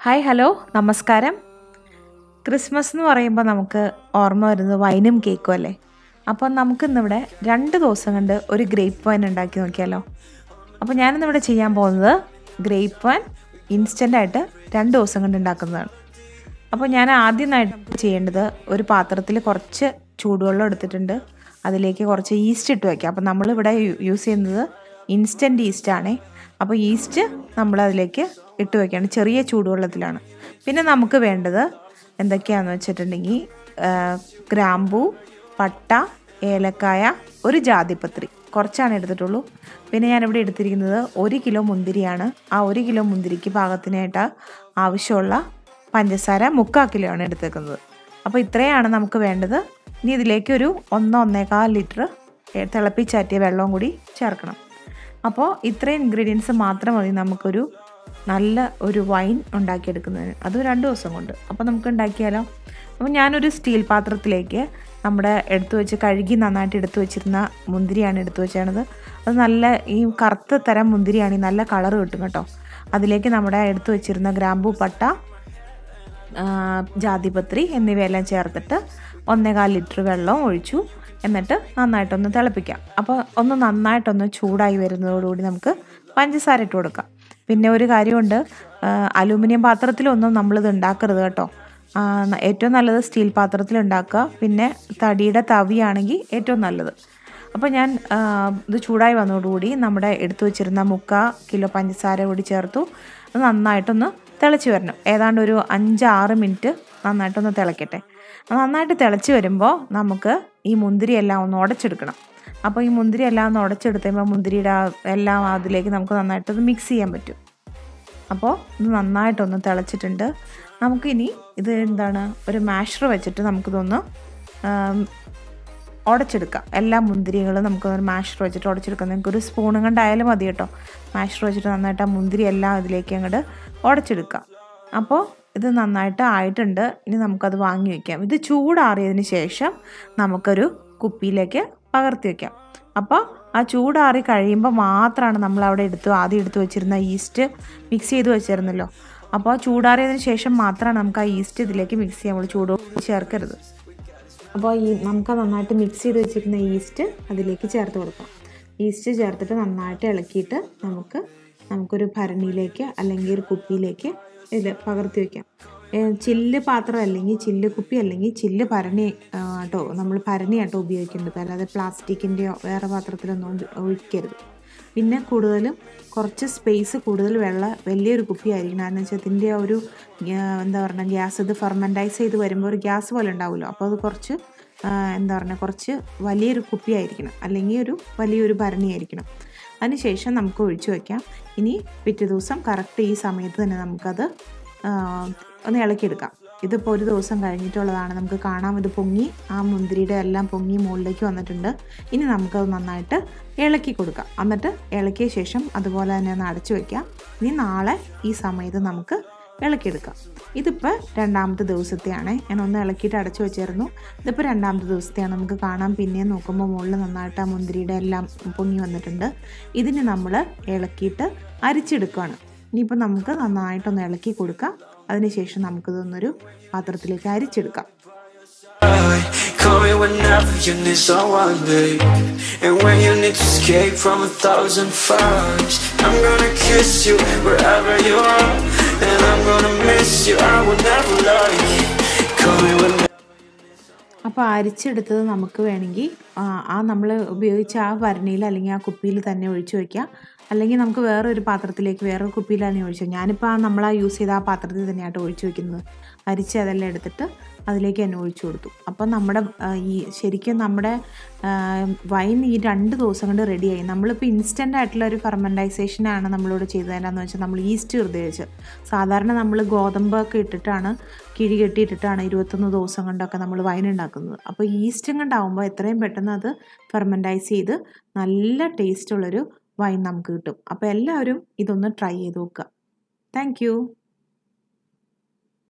Hi hello. നമസ്കാരം. Christmas എന്ന് പറയുമ്പോൾ നമുക്ക് ഓർമ്മ വരുന്നത് വൈനും കേക്കും അല്ലേ? അപ്പം നമുക്കിന്നിവിടെ രണ്ട് ദിവസം കൊണ്ട് ഒരു ഗ്രേപ്പ് വൈൻ ഉണ്ടാക്കി നോക്കിയാലോ? അപ്പോൾ ഞാനിന്നിവിടെ ചെയ്യാൻ പോകുന്നത് ഗ്രേപ്പ് വൈൻ ഇൻസ്റ്റന്റായിട്ട് രണ്ട് ദിവസം കൊണ്ട് ഉണ്ടാക്കുന്നതാണ്. അപ്പോൾ ഞാൻ ആദ്യമായിട്ട് ചെയ്യേണ്ടത് ഒരു പാത്രത്തിൽ കുറച്ച് ചൂടുവെള്ളം എടുത്തിട്ടുണ്ട്. അതിലേക്ക് കുറച്ച് ഈസ്റ്റ് ഇട്ട് വയ്ക്കാം അപ്പോൾ നമ്മളിവിടെ യൂസ് ചെയ്യുന്നത് ഇൻസ്റ്റന്റ് ഈസ്റ്റാണേ അപ്പോൾ ഈസ്റ്റ് നമ്മൾ അതിലേക്ക് ഇട്ട് വയ്ക്കുകയാണ്. ചെറിയ ചൂടുവെള്ളത്തിലാണ്. പിന്നെ നമുക്ക് വേണ്ടത് എന്തൊക്കെയാണെന്ന് വെച്ചിട്ടുണ്ടെങ്കിൽ ഗ്രാമ്പൂ പട്ട ഏലക്കായ ഒരു ജാതിപത്രി കുറച്ചാണ് എടുത്തിട്ടുള്ളൂ. പിന്നെ ഞാനിവിടെ എടുത്തിരിക്കുന്നത് ഒരു കിലോ മുന്തിരിയാണ്. ആ ഒരു കിലോ മുന്തിരിക്ക് പാകത്തിനായിട്ട് ആവശ്യമുള്ള പഞ്ചസാര മുക്കാൽ കിലോ ആണ് എടുത്തേക്കുന്നത്. അപ്പോൾ ഇത്രയാണ് നമുക്ക് വേണ്ടത്. ഇനി ഇതിലേക്ക് ഒരു ഒന്നോ ഒന്നേകാൽ ലിറ്റർ തിളപ്പിച്ചാറ്റിയ വെള്ളവും കൂടി ചേർക്കണം. അപ്പോൾ ഇത്രയും ഇൻഗ്രീഡിയൻസ് മാത്രം മതി നമുക്കൊരു നല്ല ഒരു വൈൻ ഉണ്ടാക്കിയെടുക്കുന്നതിന്. അത് രണ്ട് ദിവസം കൊണ്ട്. അപ്പോൾ നമുക്ക് ഉണ്ടാക്കിയാലോ? അപ്പോൾ ഞാനൊരു സ്റ്റീൽ പാത്രത്തിലേക്ക് നമ്മുടെ എടുത്തു വെച്ച് കഴുകി നന്നായിട്ട് എടുത്തു വെച്ചിരുന്ന മുന്തിരിയാണ് എടുത്തു വെച്ചത് അത് നല്ല ഈ കറുത്ത തരം മുന്തിരിയാണ് ഈ നല്ല കളർ കിട്ടും കേട്ടോ. അതിലേക്ക് നമ്മുടെ എടുത്തു വെച്ചിരുന്ന ഗ്രാമ്പൂ പട്ട ജാതിപത്രി എന്നിവയെല്ലാം ചേർത്തിട്ട് ഒന്നേകാൽ ലിറ്റർ വെള്ളവും ഒഴിച്ചു. എന്നിട്ട് നന്നായിട്ടൊന്ന് തിളപ്പിക്കാം. അപ്പോൾ ഒന്ന് നന്നായിട്ടൊന്ന് ചൂടായി വരുന്നതോടുകൂടി നമുക്ക് പഞ്ചസാര ഇട്ട് കൊടുക്കാം. പിന്നെ ഒരു കാര്യമുണ്ട് അലൂമിനിയം പാത്രത്തിലൊന്നും നമ്മളിത് ഉണ്ടാക്കരുത് കേട്ടോ. ഏറ്റവും നല്ലത് സ്റ്റീൽ പാത്രത്തിൽ ഉണ്ടാക്കുക. പിന്നെ തടിയുടെ തവിയാണെങ്കിൽ ഏറ്റവും നല്ലത്. അപ്പോൾ ഞാൻ ഇത് ചൂടായി വന്നതോടുകൂടി നമ്മുടെ എടുത്തു വെച്ചിരുന്ന മുക്ക കിലോ പഞ്ചസാര കൂടി ചേർത്തു. അത് നന്നായിട്ടൊന്ന് തിളച്ച് വരണം. ഏതാണ്ട് ഒരു അഞ്ച് ആറ് മിനിറ്റ് നന്നായിട്ടൊന്ന് തിളക്കട്ടെ. നന്നായിട്ട് തിളച്ച് വരുമ്പോൾ നമുക്ക് ഈ മുന്തിരി എല്ലാം ഒന്ന് ഉടച്ചെടുക്കണം. അപ്പോൾ ഈ മുന്തിരി എല്ലാം ഒന്ന് ഉടച്ചെടുത്ത് കഴിയുമ്പോൾ മുന്തിരിയുടെ എല്ലാം അതിലേക്ക് നമുക്ക് നന്നായിട്ടൊന്ന് മിക്സ് ചെയ്യാൻ പറ്റും. അപ്പോൾ ഇത് നന്നായിട്ടൊന്ന് തിളച്ചിട്ടുണ്ട്. നമുക്കിനി ഇത് എന്താണ് ഒരു മാഷർ വെച്ചിട്ട് നമുക്കിതൊന്ന് ഉടച്ചെടുക്കാം. എല്ലാ മുന്തിരികളും നമുക്ക് ഒരു മാഷർ വെച്ചിട്ട് ഉടച്ചെടുക്കാം. നിങ്ങൾക്ക് ഒരു സ്പൂണും കൊണ്ടായാലും മതി കേട്ടോ. മാഷർ വെച്ചിട്ട് നന്നായിട്ട് ആ മുന്തിരി എല്ലാം അതിലേക്ക് അങ്ങോട്ട് ഉടച്ചെടുക്കാം. അപ്പോൾ ഇത് നന്നായിട്ട് ആയിട്ടുണ്ട്. ഇനി നമുക്കത് വാങ്ങി വയ്ക്കാം ഇത് ചൂടാറിയതിന് ശേഷം നമുക്കൊരു കുപ്പിയിലേക്ക് പകർത്തി വയ്ക്കാം അപ്പോൾ ആ ചൂടാറി കഴിയുമ്പോൾ മാത്രമാണ് നമ്മൾ അവിടെ എടുത്തു ആദ്യം എടുത്തു വെച്ചിരുന്ന ഈസ്റ്റ് മിക്സ് ചെയ്ത് വെച്ചിരുന്നല്ലോ. അപ്പോൾ ചൂടാറിയതിന് ശേഷം മാത്രമാണ് നമുക്ക് ആ ഈസ്റ്റ് ഇതിലേക്ക് മിക്സ് ചെയ്യാൻ നമ്മൾ ചൂട് ചേർക്കരുത്. അപ്പോൾ ഈ നമുക്ക് നന്നായിട്ട് മിക്സ് ചെയ്ത് വെച്ചിരുന്ന ഈസ്റ്റ് അതിലേക്ക് ചേർത്ത് കൊടുക്കാം. ഈസ്റ്റ് ചേർത്തിട്ട് നന്നായിട്ട് ഇളക്കിയിട്ട് നമുക്ക് നമുക്കൊരു ഭരണിയിലേക്ക് അല്ലെങ്കിൽ ഒരു കുപ്പിയിലേക്ക് ഇത് പകർത്തി വയ്ക്കാം ചില്ല് പാത്രം അല്ലെങ്കിൽ ചില്ല് കുപ്പി അല്ലെങ്കിൽ ചില്ല് ഭരണി ആട്ടോ നമ്മൾ ഭരണി ആട്ടോ ഉപയോഗിക്കേണ്ടത്. അല്ലാതെ പ്ലാസ്റ്റിക്കിന്റെയോ വേറെ പാത്രത്തിലൊന്നും ഒഴിക്കരുത്. പിന്നെ കൂടുതലും കുറച്ച് സ്പേസ് കൂടുതൽ വെള്ള വലിയൊരു കുപ്പി ആയിരിക്കണം കാരണം വെച്ചാൽ ഇതിന്റെ ഒരു എന്താ പറയുക ഗ്യാസ് ഇത് ഫെർമെന്റൈസ് ചെയ്ത് വരുമ്പോൾ ഒരു ഗ്യാസ് പോലെ ഉണ്ടാവുമല്ലോ. അപ്പോൾ അത് കുറച്ച് എന്താ പറയുക കുറച്ച് വലിയൊരു കുപ്പി ആയിരിക്കണം അല്ലെങ്കിൽ ഒരു വലിയൊരു ഭരണി ആയിരിക്കണം അതിനുശേഷം നമുക്ക് ഒഴിച്ചു വയ്ക്കാം. ഇനി പിറ്റേ ദിവസം കറക്റ്റ് ഈ സമയത്ത് തന്നെ നമുക്കത് ഒന്ന് ഇളക്കിയെടുക്കാം. ഇതിപ്പോൾ ഒരു ദിവസം കഴിഞ്ഞിട്ടുള്ളതാണ്. നമുക്ക് കാണാം ഇത് പൊങ്ങി ആ മുന്തിരിയുടെ എല്ലാം പൊങ്ങി മുകളിലേക്ക് വന്നിട്ടുണ്ട്. ഇനി നമുക്കത് നന്നായിട്ട് ഇളക്കി കൊടുക്കാം. എന്നിട്ട് ഇളക്കിയ ശേഷം അതുപോലെ തന്നെ ഒന്ന് അടച്ചു വയ്ക്കാം. ഇനി നാളെ ഈ സമയത്ത് നമുക്ക് ഇളക്കിയെടുക്കാം. ഇതിപ്പോൾ രണ്ടാമത്തെ ദിവസത്തെയാണ്. ഞാൻ ഒന്ന് ഇളക്കിയിട്ട് അടച്ചു വെച്ചായിരുന്നു ഇതിപ്പോൾ രണ്ടാമത്തെ ദിവസത്തെയാണ്. നമുക്ക് കാണാം. പിന്നെ നോക്കുമ്പോൾ മുകളിൽ നന്നായിട്ട് ആ മുന്തിരിയുടെ എല്ലാം പൊങ്ങി വന്നിട്ടുണ്ട്. ഇതിന് നമ്മൾ ഇളക്കിയിട്ട് അരിച്ചെടുക്കുകയാണ്. ഇനിയിപ്പോൾ നമുക്ക് നന്നായിട്ടൊന്ന് ഇളക്കി കൊടുക്കാം. അതിനുശേഷം നമുക്കിതൊന്നൊരു പാത്രത്തിലേക്ക് അരിച്ചെടുക്കാം. Escape from a thousand fires, I'm gonna kiss you wherever you are. അപ്പോൾ അരിച്ചെടുത്തത് നമുക്ക് വേണമെങ്കിൽ ആ നമ്മൾ ഉപയോഗിച്ച ആ വരണിയിൽ അല്ലെങ്കിൽ ആ കുപ്പിയിൽ തന്നെ ഒഴിച്ചു വയ്ക്കാം അല്ലെങ്കിൽ നമുക്ക് വേറൊരു പാത്രത്തിലേക്ക് വേറൊരു കുപ്പിയിലാണ് ഒഴിച്ചു ഞാനിപ്പോൾ നമ്മൾ ആ യൂസ് ചെയ്ത ആ പാത്രത്തിൽ തന്നെയായിട്ട് ഒഴിച്ചു വയ്ക്കുന്നത് അരിച്ച് അതെല്ലാം എടുത്തിട്ട് അതിലേക്ക് തന്നെ ഒഴിച്ചു കൊടുത്തു. അപ്പം നമ്മുടെ ഈ ശരിക്കും നമ്മുടെ വൈൻ ഈ രണ്ട് ദിവസം കൊണ്ട് റെഡിയായി നമ്മളിപ്പോൾ ഇൻസ്റ്റന്റ് ആയിട്ടുള്ള ഒരു ഫെർമെന്റൈസേഷനാണ് നമ്മളിവിടെ ചെയ്തത് എന്താണെന്ന് വെച്ചാൽ നമ്മൾ ഈസ്റ്റ് വെച്ച് സാധാരണ നമ്മൾ ഗോതമ്പൊക്കെ ഇട്ടിട്ടാണ് കിഴി കെട്ടിയിട്ടിട്ടാണ് ഇരുപത്തൊന്ന് ദിവസം കൊണ്ടൊക്കെ നമ്മൾ വൈൻ ഉണ്ടാക്കുന്നത്. അപ്പോൾ ഈസ്റ്റും കൊണ്ടാവുമ്പോൾ എത്രയും പെട്ടെന്ന് അത് ഫെർമെന്റൈസ് ചെയ്ത് നല്ല ടേസ്റ്റുള്ളൊരു വൈൻ നമുക്ക് കിട്ടും. അപ്പോൾ എല്ലാവരും ഇതൊന്ന് ട്രൈ ചെയ്ത് നോക്കുക. താങ്ക്